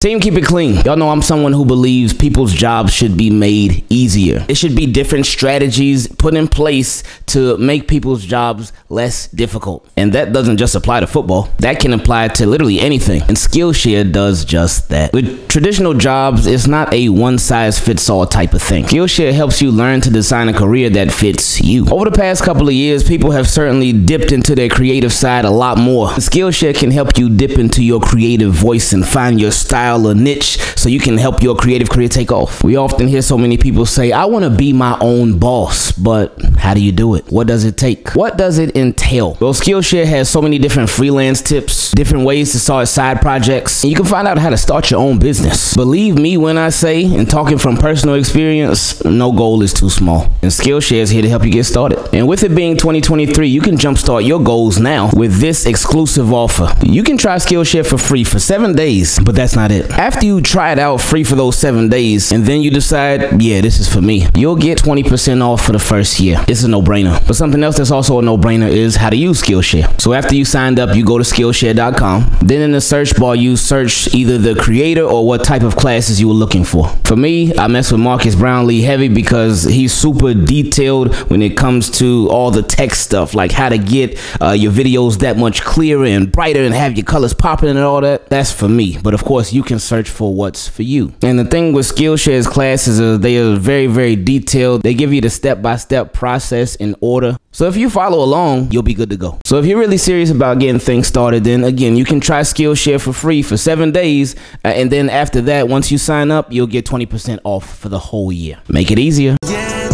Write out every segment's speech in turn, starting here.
Team Keep It Clean. Y'all know I'm someone who believes people's jobs should be made easier. It should be different strategies put in place to make people's jobs less difficult. And that doesn't just apply to football, that can apply to literally anything. And Skillshare does just that. With traditional jobs, it's not a one size fits all type of thing. Skillshare helps you learn to design a career that fits you. Over the past couple of years, people have certainly dipped into their creative side a lot more. Skillshare can help you dip into your creative voice and find your style style or niche so you can help your creative career take off. We often hear so many people say, I want to be my own boss, but how do you do it? What does it take? What does it entail? Well, Skillshare has so many different freelance tips, different ways to start side projects. And you can find out how to start your own business. Believe me when I say, and talking from personal experience, no goal is too small. And Skillshare is here to help you get started. And with it being 2023, you can jumpstart your goals now with this exclusive offer. You can try Skillshare for free for seven days, but that's not it After you try it out free for those seven days and then you decide, yeah, this is for me, you'll get 20% off for the first year. It's a no brainer. But something else that's also a no brainer is how to use Skillshare. So after you signed up, you go to Skillshare.com. Then in the search bar, you search either the creator or what type of classes you were looking for. For me, I mess with Marques Brownlee heavy because he's super detailed when it comes to all the tech stuff, like how to get uh, your videos that much clearer and brighter and have your colors popping and all that. That's for me. But of course, you can search for what's for you. And the thing with Skillshare's classes is they are very, very detailed. They give you the step-by-step process in order. So if you follow along, you'll be good to go. So if you're really serious about getting things started, then again, you can try Skillshare for free for seven days. Uh, and then after that, once you sign up, you'll get 20% off for the whole year. Make it easier. Yeah.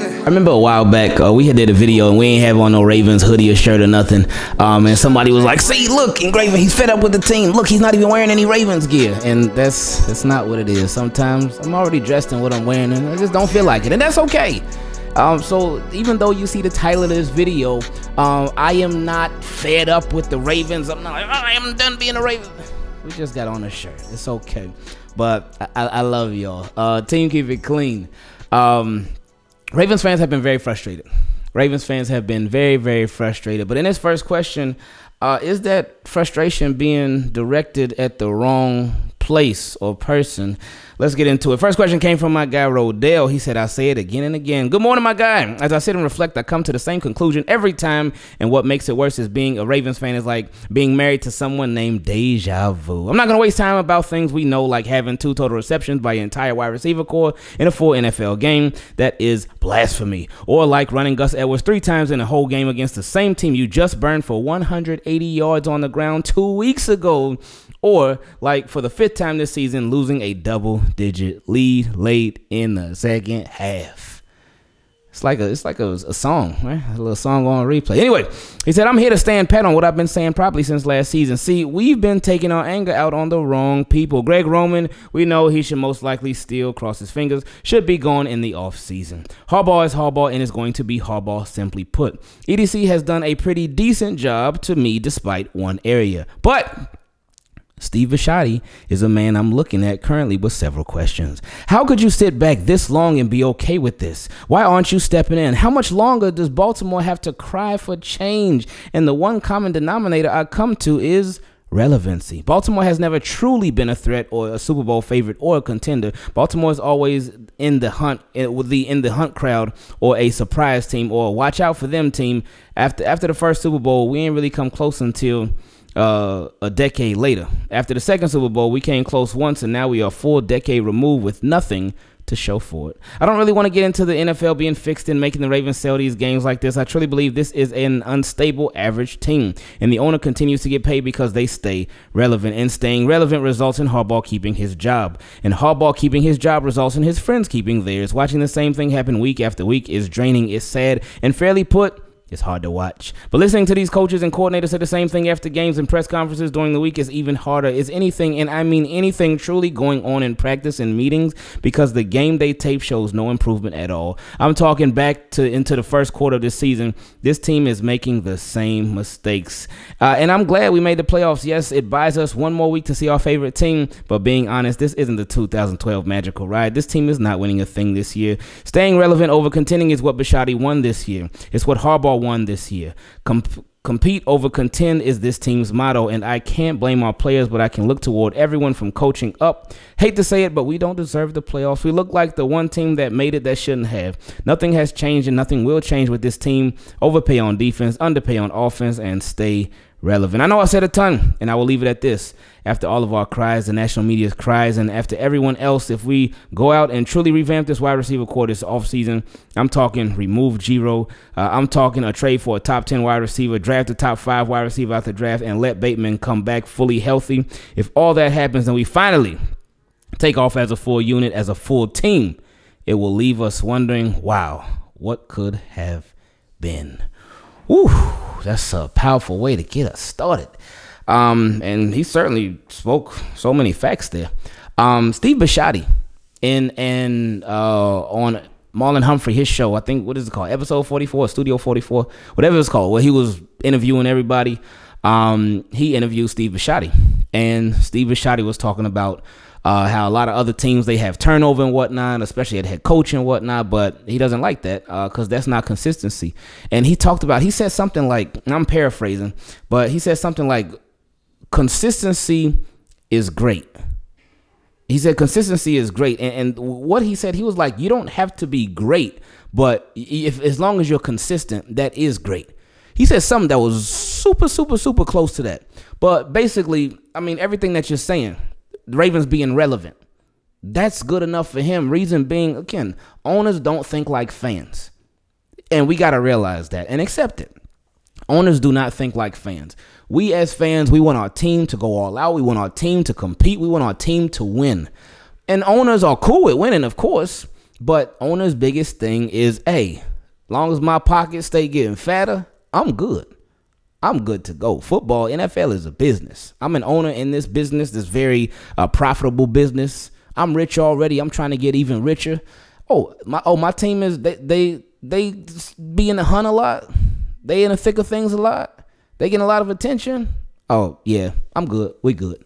I remember a while back uh, we had did a video and we ain't have on no Ravens hoodie or shirt or nothing. Um, and somebody was like, "See, look, Ingraven, he's fed up with the team. Look, he's not even wearing any Ravens gear." And that's that's not what it is. Sometimes I'm already dressed in what I'm wearing and I just don't feel like it, and that's okay. Um, so even though you see the title of this video, um, I am not fed up with the Ravens. I'm not. Like, oh, I am done being a Raven. We just got on a shirt. It's okay. But I, I love y'all. Uh, team keep it clean. Um, Ravens fans have been very frustrated. Ravens fans have been very, very frustrated. But in this first question, uh, is that frustration being directed at the wrong place or person? Let's get into it. First question came from my guy Rodell. He said, I say it again and again. Good morning, my guy. As I sit and reflect, I come to the same conclusion every time. And what makes it worse is being a Ravens fan is like being married to someone named Deja Vu. I'm not going to waste time about things we know, like having two total receptions by your entire wide receiver core in a full NFL game. That is blasphemy. Or like running Gus Edwards three times in a whole game against the same team you just burned for 180 yards on the ground two weeks ago or like for the fifth time this season, losing a double digit lead late in the second half. It's like a it's like a, a song, right? A little song on replay. Anyway, he said, I'm here to stand pat on what I've been saying properly since last season. See, we've been taking our anger out on the wrong people. Greg Roman, we know he should most likely still cross his fingers, should be gone in the off season. Harbaugh is Harbaugh and is going to be Harbaugh simply put. EDC has done a pretty decent job to me despite one area. But Steve Bisciotti is a man I'm looking at currently with several questions. How could you sit back this long and be okay with this? Why aren't you stepping in? How much longer does Baltimore have to cry for change? And the one common denominator I come to is relevancy. Baltimore has never truly been a threat or a Super Bowl favorite or a contender. Baltimore is always in the hunt eh, with the in the hunt crowd or a surprise team or watch out for them team. After after the first Super Bowl, we ain't really come close until uh, a decade later. After the second Super Bowl, we came close once, and now we are full decade removed with nothing to show for it. I don't really want to get into the NFL being fixed and making the Ravens sell these games like this. I truly believe this is an unstable average team, and the owner continues to get paid because they stay relevant, and staying relevant results in Harbaugh keeping his job, and Harbaugh keeping his job results in his friends keeping theirs. Watching the same thing happen week after week is draining, is sad, and fairly put, it's hard to watch. But listening to these coaches and coordinators say the same thing after games and press conferences during the week is even harder. Is anything, and I mean anything, truly going on in practice and meetings because the game day tape shows no improvement at all. I'm talking back to into the first quarter of this season. This team is making the same mistakes, uh, and I'm glad we made the playoffs. Yes, it buys us one more week to see our favorite team. But being honest, this isn't the 2012 magical ride. This team is not winning a thing this year. Staying relevant over contending is what Bisciotti won this year. It's what Harbaugh won this year. Com- compete over contend is this team's motto, and I can't blame our players, but I can look toward everyone from coaching up. Hate to say it, but we don't deserve the playoffs. We look like the one team that made it that shouldn't have. Nothing has changed, and nothing will change with this team. Overpay on defense, underpay on offense, and stay relevant. I know I said a ton, and I will leave it at this. After all of our cries, the national media's cries, and after everyone else, if we go out and truly revamp this wide receiver core this offseason, I'm talking remove Giro. Uh, I'm talking a trade for a top 10 wide receiver, draft a top five wide receiver out the draft, and let Bateman come back fully healthy. If all that happens, then we finally take off as a full unit, as a full team, it will leave us wondering, wow, what could have been? Woo! that's a powerful way to get us started. Um, and he certainly spoke so many facts there. Um, Steve Bisciotti in and uh, on Marlon Humphrey, his show, I think what is it called? Episode 44, Studio 44, whatever it's called, where he was interviewing everybody. Um, he interviewed Steve Bisciotti, and Steve Bisciotti was talking about uh, how a lot of other teams they have turnover and whatnot, especially at head coach and whatnot. But he doesn't like that because uh, that's not consistency. And he talked about he said something like I'm paraphrasing, but he said something like consistency is great. He said consistency is great, and, and what he said he was like you don't have to be great, but if as long as you're consistent, that is great. He said something that was super, super, super close to that. But basically, I mean, everything that you're saying, Ravens being relevant. That's good enough for him. Reason being, again, owners don't think like fans. And we got to realize that and accept it. Owners do not think like fans. We as fans, we want our team to go all out. We want our team to compete. We want our team to win. And owners are cool with winning, of course. But owners' biggest thing is, hey, long as my pockets stay getting fatter, I'm good. I'm good to go. Football, NFL is a business. I'm an owner in this business, this very uh, profitable business. I'm rich already. I'm trying to get even richer. Oh, my oh my team is they they they be in the hunt a lot. They in the thick of things a lot. They getting a lot of attention. Oh yeah, I'm good. We good.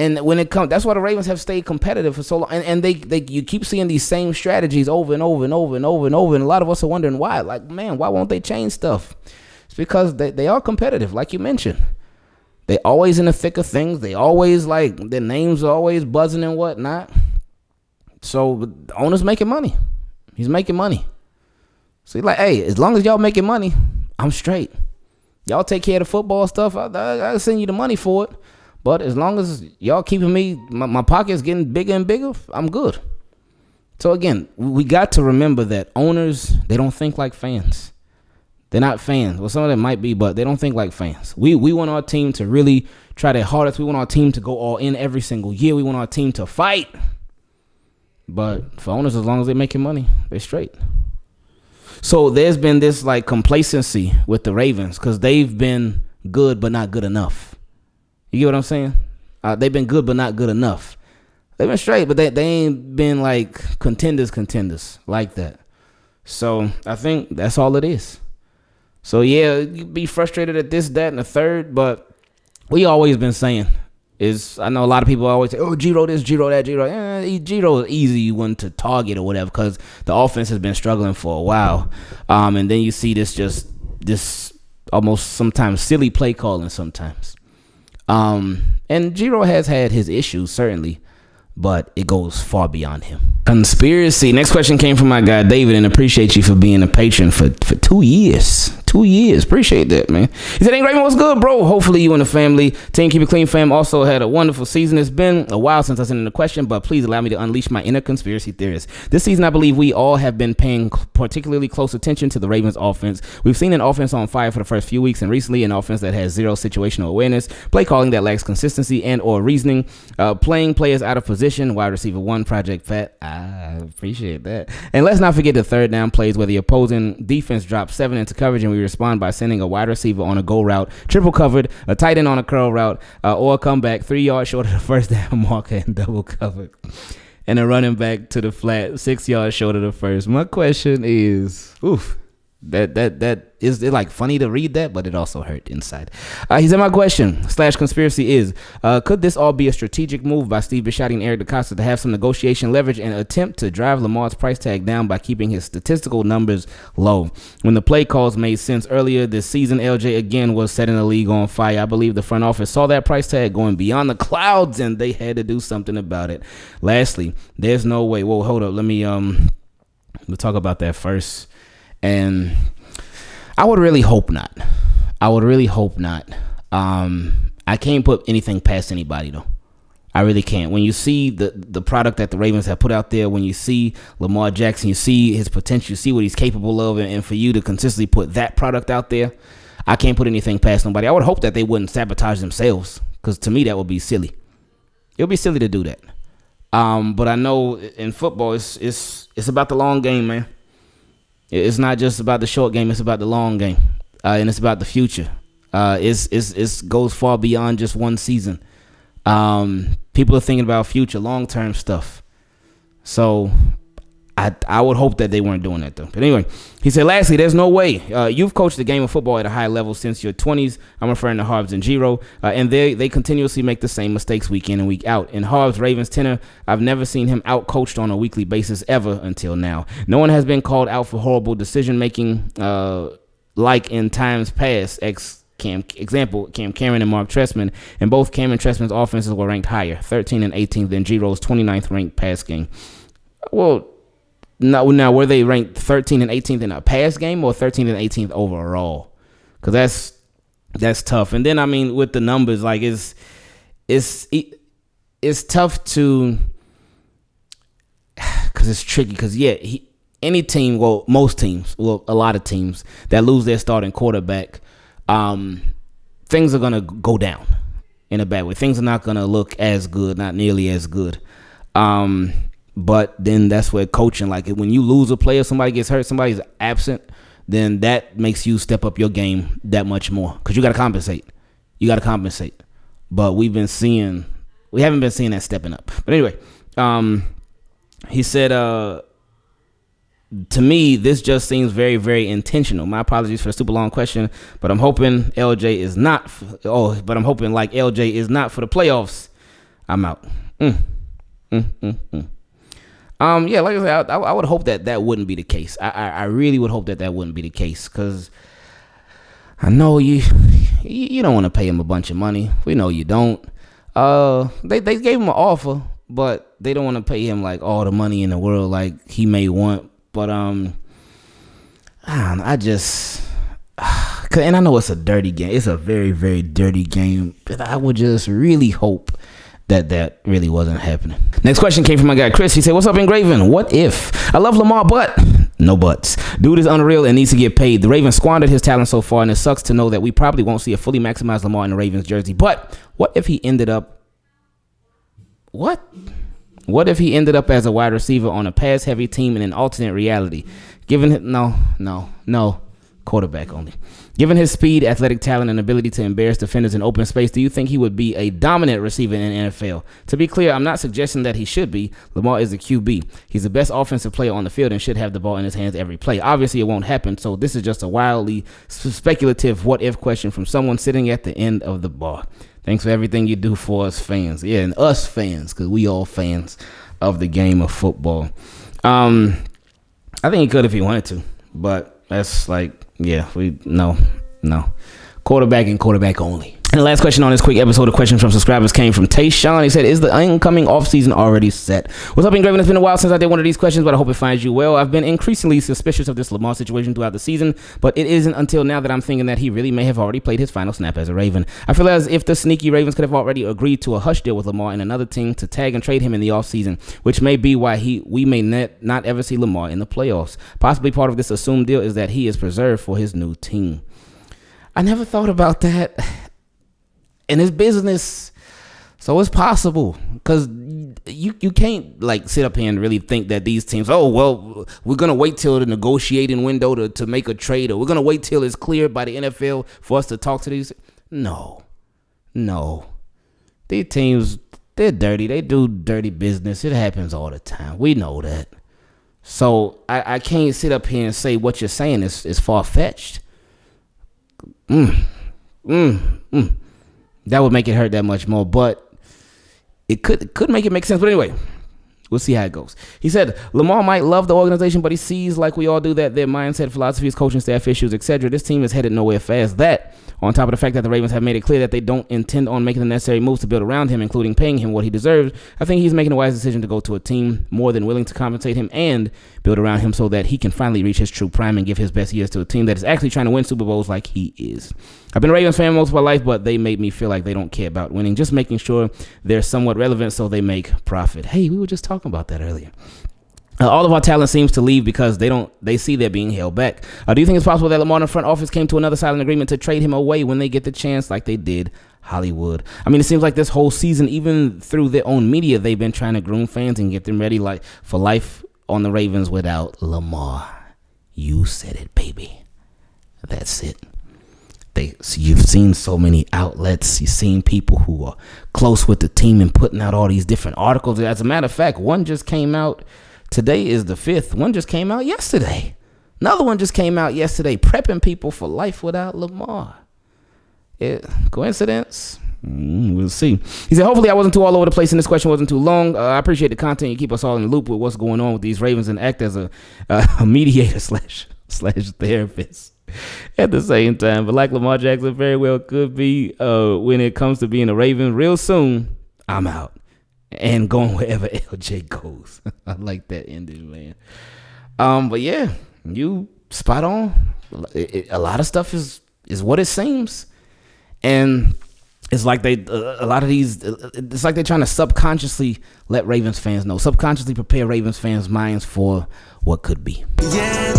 And when it comes, that's why the Ravens have stayed competitive for so long. And, and they, they, you keep seeing these same strategies over and over and over and over and over. And a lot of us are wondering why. Like, man, why won't they change stuff? Because they, they are competitive, like you mentioned. They always in the thick of things. They always like their names are always buzzing and whatnot. So the owner's making money. He's making money. So he's like, hey, as long as y'all making money, I'm straight. Y'all take care of the football stuff. I, I, I send you the money for it. But as long as y'all keeping me, my, my pocket's getting bigger and bigger, I'm good. So again, we got to remember that owners, they don't think like fans. They're not fans. Well, some of them might be, but they don't think like fans. We we want our team to really try their hardest. We want our team to go all in every single year. We want our team to fight. But for owners, as long as they're making money, they're straight. So there's been this like complacency with the Ravens because they've been good but not good enough. You get what I'm saying? Uh, they've been good but not good enough. They've been straight, but they, they ain't been like contenders, contenders like that. So I think that's all it is. So yeah, you be frustrated at this, that, and the third, but we always been saying is I know a lot of people always say, "Oh, Giro this, Giro that, Giro." Eh, Giro is easy one to target or whatever because the offense has been struggling for a while, um, and then you see this just this almost sometimes silly play calling sometimes, um, and Giro has had his issues certainly, but it goes far beyond him. Conspiracy. Next question came from my guy David, and appreciate you for being a patron for for two years. Two years. Appreciate that, man. He said, Ingraven, what's good, bro? Hopefully you and the family. Team Keep It Clean fam also had a wonderful season. It's been a while since I sent in a question, but please allow me to unleash my inner conspiracy theorist. This season, I believe we all have been paying particularly close attention to the Ravens offense. We've seen an offense on fire for the first few weeks, and recently an offense that has zero situational awareness, play calling that lacks consistency and or reasoning, uh, playing players out of position, wide receiver one, Project Fat. I appreciate that. And let's not forget the third down plays where the opposing defense dropped seven into coverage and we respond by sending a wide receiver on a go route, triple covered, a tight end on a curl route, uh, or a comeback three yards short of the first down marker and double covered, and a running back to the flat six yards short of the first. My question is, oof, that that that is it like funny to read that, but it also hurt inside. Uh, he said, "My question slash conspiracy is: uh, Could this all be a strategic move by Steve Bisciotti and Eric DeCosta to have some negotiation leverage and attempt to drive Lamar's price tag down by keeping his statistical numbers low? When the play calls made sense earlier this season, LJ again was setting the league on fire. I believe the front office saw that price tag going beyond the clouds, and they had to do something about it. Lastly, there's no way. Well, hold up. Let me um, we'll talk about that first." And I would really hope not. I would really hope not. Um, I can't put anything past anybody though. I really can't. When you see the the product that the Ravens have put out there, when you see Lamar Jackson, you see his potential, you see what he's capable of, and, and for you to consistently put that product out there, I can't put anything past nobody. I would hope that they wouldn't sabotage themselves, because to me that would be silly. It would be silly to do that. Um, but I know in football, it's it's it's about the long game, man. It's not just about the short game; it's about the long game, uh, and it's about the future. Uh, it's it's it goes far beyond just one season. Um, people are thinking about future, long term stuff. So I I would hope that they weren't doing that though. But anyway, he said, lastly, there's no way uh, you've coached the game of football at a high level since your 20s. I'm referring to Harbs and Giro, uh, and they they continuously make the same mistakes week in and week out. In Harbs Ravens tenor, I've never seen him out coached on a weekly basis ever until now. No one has been called out for horrible decision making uh, like in times past. Ex Cam example Cam Cameron and Mark Trestman, and both Cam and Trestman's offenses were ranked higher, 13 and 18th than Giro's 29th ranked pass game. Well, now, now were they ranked 13 and 18th in a pass game or 13th and 18th overall? Because that's that's tough. And then I mean, with the numbers, like it's it's it's tough to because it's tricky. Because yeah, he, any team, well, most teams, well, a lot of teams that lose their starting quarterback, um, things are gonna go down in a bad way. Things are not gonna look as good, not nearly as good. Um, but then that's where coaching, like when you lose a player, somebody gets hurt, somebody's absent, then that makes you step up your game that much more because you got to compensate. You got to compensate. But we've been seeing, we haven't been seeing that stepping up. But anyway, um, he said, uh, to me, this just seems very, very intentional. My apologies for the super long question, but I'm hoping LJ is not. oh, but I'm hoping like LJ is not for the playoffs. I'm out. Mm. Mm, mm, mm. Um, yeah, like I said, I, I, would hope that that wouldn't be the case. I, I, I really would hope that that wouldn't be the case because I know you, you don't want to pay him a bunch of money. We know you don't. Uh, they they gave him an offer, but they don't want to pay him like all the money in the world like he may want. But um, I, know, I just. And I know it's a dirty game. It's a very, very dirty game. But I would just really hope that that really wasn't happening. Next question came from my guy Chris. He said, "What's up, Ingraven? What if I love Lamar, but no buts. Dude is unreal and needs to get paid. The Ravens squandered his talent so far, and it sucks to know that we probably won't see a fully maximized Lamar in the Ravens jersey. But what if he ended up? What? What if he ended up as a wide receiver on a pass-heavy team in an alternate reality? Given it, no, no, no, quarterback only. Given his speed, athletic talent, and ability to embarrass defenders in open space, do you think he would be a dominant receiver in NFL? To be clear, I'm not suggesting that he should be. Lamar is a QB. He's the best offensive player on the field and should have the ball in his hands every play. Obviously, it won't happen, so this is just a wildly speculative what if question from someone sitting at the end of the bar. Thanks for everything you do for us fans. Yeah, and us fans, because we all fans of the game of football. Um, I think he could if he wanted to, but that's like yeah, we no, no. Quarterback and quarterback only. And the last question on this quick episode of questions from subscribers came from Tayshawn. He said, Is the incoming offseason already set? What's up, Ingraven? It's been a while since I did one of these questions, but I hope it finds you well. I've been increasingly suspicious of this Lamar situation throughout the season, but it isn't until now that I'm thinking that he really may have already played his final snap as a Raven. I feel as if the sneaky Ravens could have already agreed to a hush deal with Lamar and another team to tag and trade him in the offseason, which may be why he we may net, not ever see Lamar in the playoffs. Possibly part of this assumed deal is that he is preserved for his new team. I never thought about that in his business, So it's possible because you you can't like sit up here and really think that these teams. Oh well, we're gonna wait till the negotiating window to, to make a trade, or we're gonna wait till it's cleared by the NFL for us to talk to these. No, no, these teams they're dirty. They do dirty business. It happens all the time. We know that. So I, I can't sit up here and say what you're saying is, is far fetched. Mm, mm, mm. That would make it hurt that much more. But it could could make it make sense. But anyway, we'll see how it goes. He said Lamar might love the organization, but he sees, like we all do, that their mindset, philosophies, coaching staff issues, etc. This team is headed nowhere fast. That on top of the fact that the Ravens have made it clear that they don't intend on making the necessary moves to build around him, including paying him what he deserves, I think he's making a wise decision to go to a team more than willing to compensate him and build around him so that he can finally reach his true prime and give his best years to a team that is actually trying to win Super Bowls like he is. I've been a Ravens fan most of my life, but they made me feel like they don't care about winning, just making sure they're somewhat relevant so they make profit. Hey, we were just talking about that earlier. Uh, all of our talent seems to leave because they don't they see they're being held back. Uh, do you think it's possible that Lamar and front office came to another silent agreement to trade him away when they get the chance, like they did Hollywood? I mean, it seems like this whole season, even through their own media, they've been trying to groom fans and get them ready, like for life on the Ravens without Lamar. You said it, baby. That's it. They, you've seen so many outlets. You've seen people who are close with the team and putting out all these different articles. As a matter of fact, one just came out Today is the fifth. One just came out yesterday. Another one just came out yesterday, prepping people for life without Lamar. It, coincidence? Mm, we'll see. He said, hopefully I wasn't too all over the place and this question wasn't too long. Uh, I appreciate the content. You keep us all in the loop with what's going on with these Ravens and act as a, uh, a mediator slash slash therapist at the same time. But like Lamar Jackson very well could be uh, when it comes to being a Raven real soon, I'm out and going wherever LJ goes. I like that ending, man. Um, but yeah, you spot on. A lot of stuff is is what it seems, and it's like they uh, a lot of these. Uh, it's like they're trying to subconsciously let Ravens fans know, subconsciously prepare Ravens fans' minds for what could be. Yeah,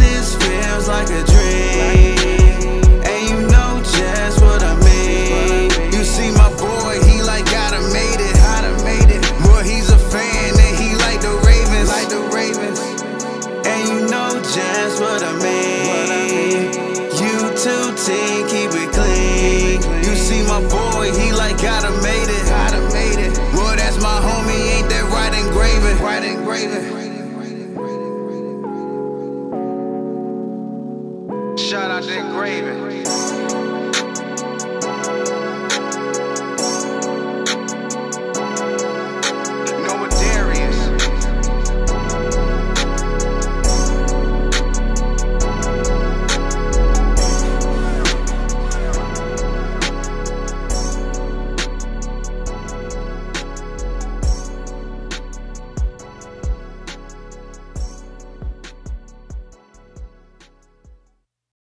Out Ingraven.